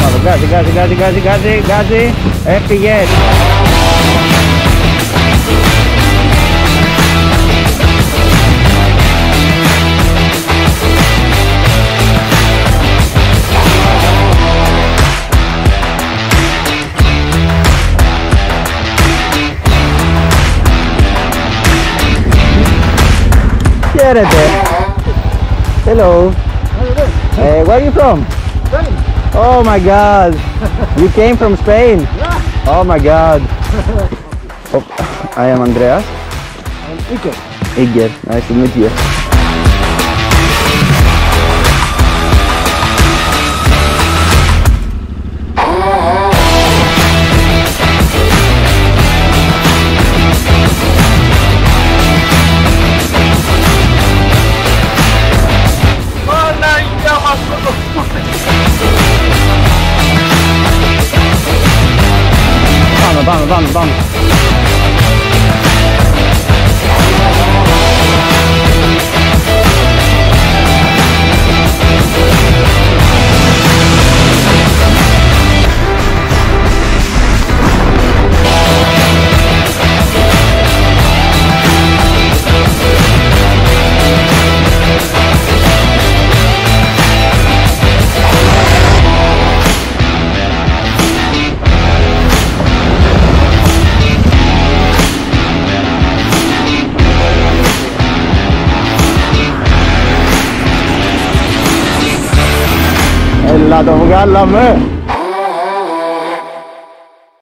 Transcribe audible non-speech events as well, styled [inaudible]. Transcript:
Vamos, gazi, gazi, gazi, gazi, gazi, gazi. Happy yes. Chiarete. Hello. Hey, eh, where are you from? Spain. Oh my god. You came from Spain? Yeah. Oh my god. [laughs] Oh, I am Andreas. I'm Ike. Igor. Nice to meet you. 棒了，棒了，棒了，棒了！अल्लाह तो हो अल्लाह में